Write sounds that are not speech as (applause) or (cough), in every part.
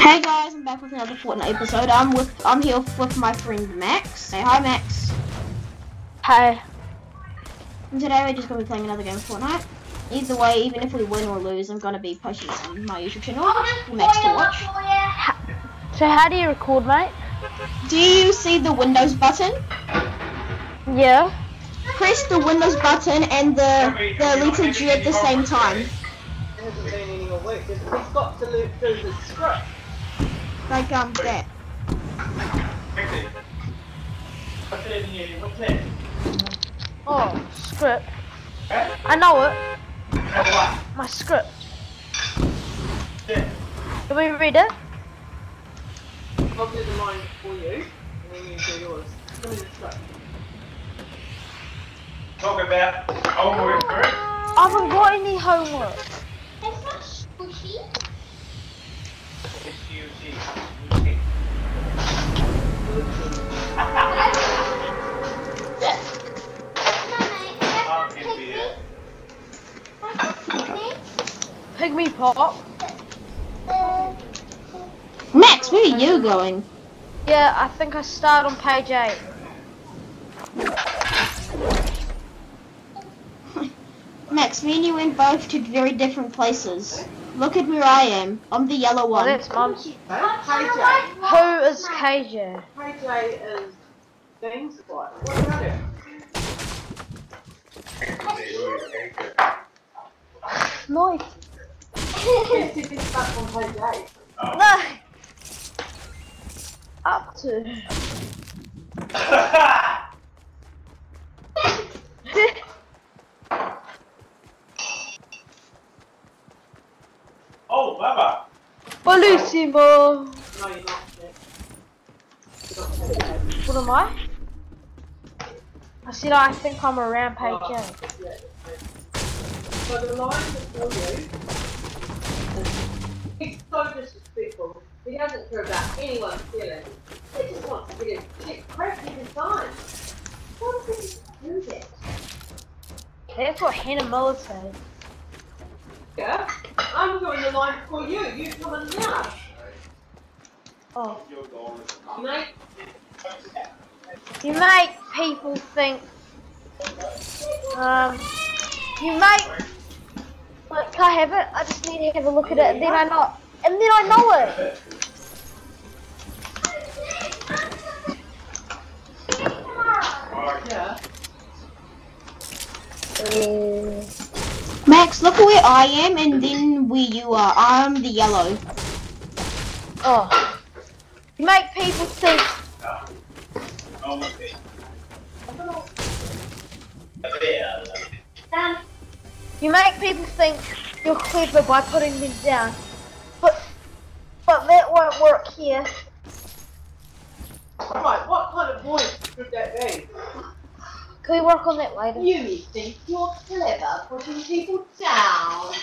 Hey guys, I'm back with another Fortnite episode. I'm with I'm here with my friend Max. Say hi, Max. Hi. And today we're just gonna be playing another game of Fortnite. Either way, even if we win or lose, I'm gonna be posting this on my YouTube channel for Max to watch. So how do you record, mate? Do you see the Windows button? Yeah. Press the Windows button and the the letter G at the same time. It hasn't been any more work. It's, it's got to loop through the script. Like um that. What's it in here? What's it? Oh, script. I know it. My script. Can we read it? I'll do the line for you, and then you do yours. Give me the script. Talk about homework first. I haven't got any homework. It's you, see. Pygmy pop. Max, where are you going? Yeah, I think I start on page eight. Max, me and you went both to very different places. Look at where I am. I'm the yellow Oh, one. that's mum's. Hey, KJ. Who is KJ? KJ is Bean Spot. What about it? Nice. It is back on page 8. No. Up to. (laughs) oh, Baba. Bellissimo. No, you're not. Nick. You're not page 8. What am I? I said I think I'm around page Oh, eight. yeah, yeah. So the line before you, he's so disrespectful. He doesn't care about anyone's feelings. He just wants to get his shit cracked in his time. Why does he do that? That's what Hannah Miller said. Yeah? I'm doing the line before you. You come in now. Oh. You know? You make people think. Um. You make. Look, can I have it? I just need to have a look at it, and then I know. And then I know it. Yeah. Uh, Max, look where I am and then where you are. I'm the yellow. oh. You make people think. You make people think you're clever by putting them down. But. But that won't work here. Right, what kind of voice should that be? Can we work on that later? You think you're clever putting people down. (laughs)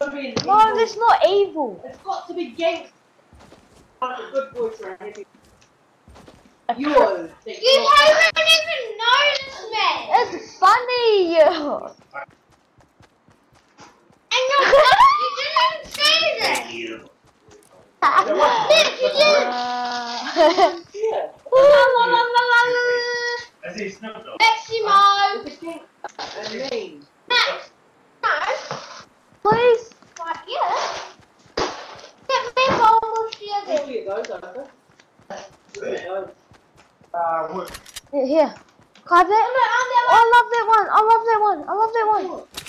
No, that's not evil. It's got to be gangster. Like a good voice or a heavy. A You cr- think You haven't even noticed me! It's funny. And you're not, you didn't even say that! Nick, you did! Uh, Yeah. I see Snoop Dogg. Maximo! It's and mean. Max! No, please. like, yeah. That means almost the We'll other. get those over. We'll get those. Uh, what? Here. here. Can I? Oh, I love that one. I love that one. I love that one.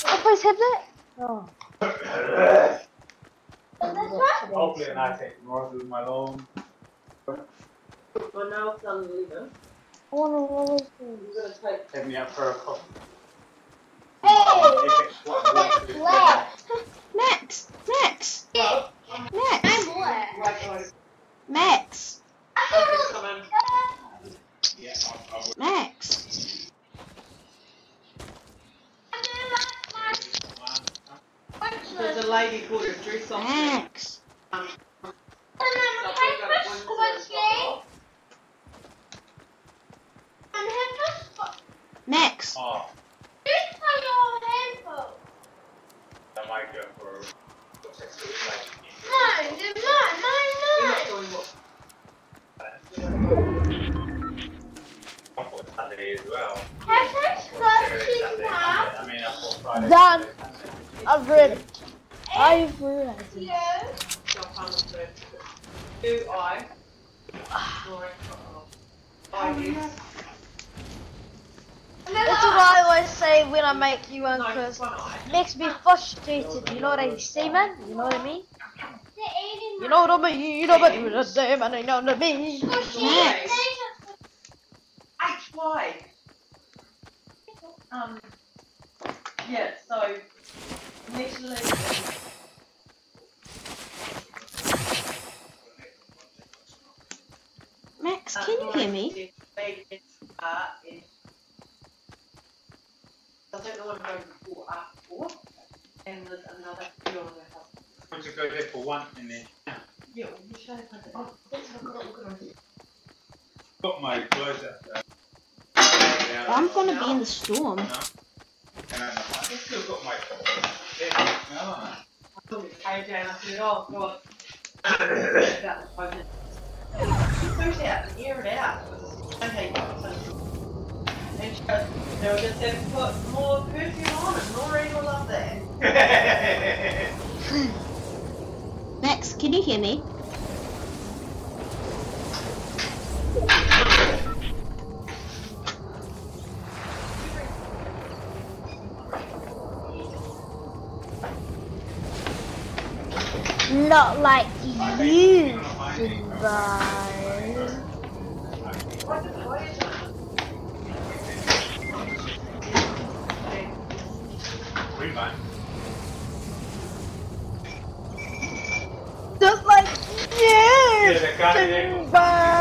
Oh, please have that. Oh. Hopefully, I take more of my loan. My nails done leaving. I want to roll this I'm thing. gonna take. Hit me up for a coffee. Hey! If it's what- what- That's black. Max! Max! No. Max! I'm black. Right, right. Max! Max. There's a lady called Adrissa. Max. Max. Oh. That might go for. Mine, mine, mine, mine. As well. Done. I've read. I've read. Do I? That's what I always say when I make you one because makes me frustrated, you know what I say man? You know what I mean? You know what I mean, you know what I mean, you know what I mean. Max. H Y. Um. Yeah. So. Initially. Max, uh, can you hear me? Uh, I don't know what I'm going before after four. And there's another few on the house. I'm going to go there for one and then Yeah, well, you should have had Oh, that's how I've got it. got my clothes out there. I'm gonna be in the storm. And I'm, I've still got my yeah, no. I thought it came down. I said, God. About the phone. She pushed out and air it out. Okay. And she goes, they were just going to put more perfume on and Noreen will love that. Max, can you hear me? Not like you. Rewind. Just like Yeah, you, the guy there. goodbye.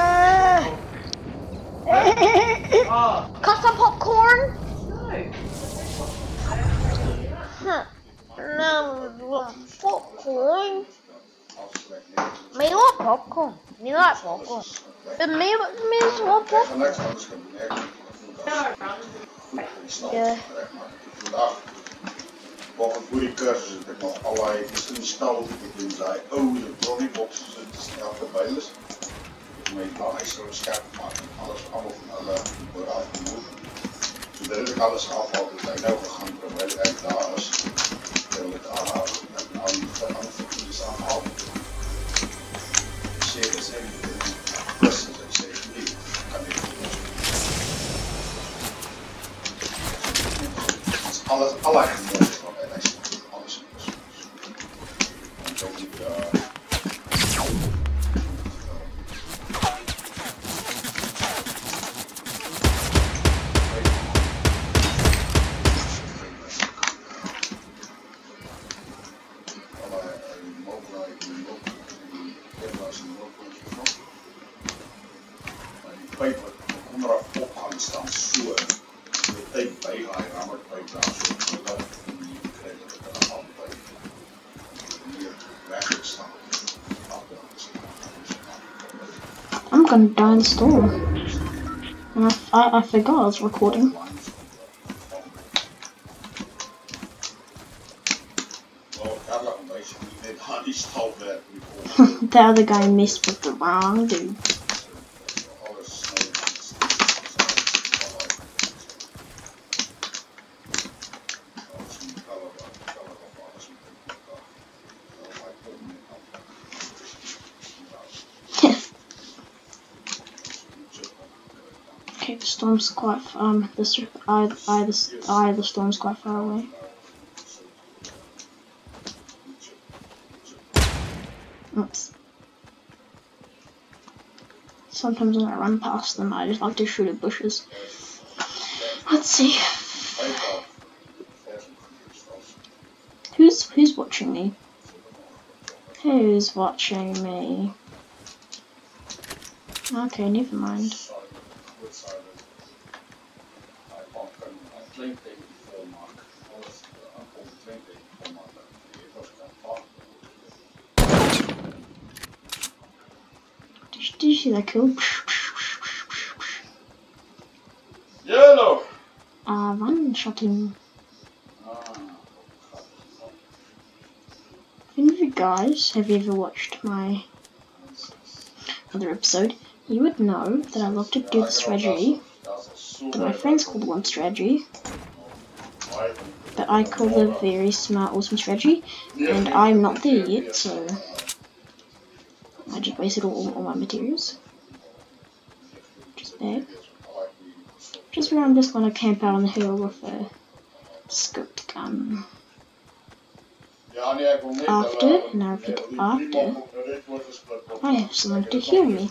Oh, Cut some popcorn? no. Huh. No, popcorn. Me like popcorn. Me like popcorn. But me, me want popcorn. Ja. Wat een goede cursus. Ik heb nog allerlei verschillende spellen die ik in zei. Oh, de Johnny boxen zitten snel voorbij is. Dus mee kan ik zo scherp maken. Alles allemaal van alle vooruit moet. Zodat ik alles afhaal, dus ik nou gaan proberen en daar is. met aanhouden en aan, dus aanhouden. Series 7, questions en series 3 alles, I'm gonna die in the storm. And I, I, I forgot I was recording. Wel, Carla een beetje niet aan die stalwerk the other guy missed with the wrong dude. Storm's quite um this eye eye the eye the storm's quite far away. Oops. Sometimes when I run past them, I just like to shoot at bushes. Let's see. Who's who's watching me? Who's watching me? Okay, never mind. Did you, did you see that kill? Yellow! Uh, one shot him. Any of you guys have you ever watched my other episode? You would know that I love to do the strategy that my friends call the one strategy. but I call the very smart, awesome strategy, and I'm not there yet, so I just wasted all, all my materials. Just bad. Just where I'm just gonna camp out on the hill with a scoped gun. After, and I repeat after, I have someone to heal me.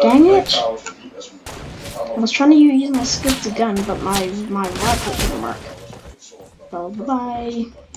Dang it! I was trying to use my scripted gun, but my my rifle didn't work. Bye bye.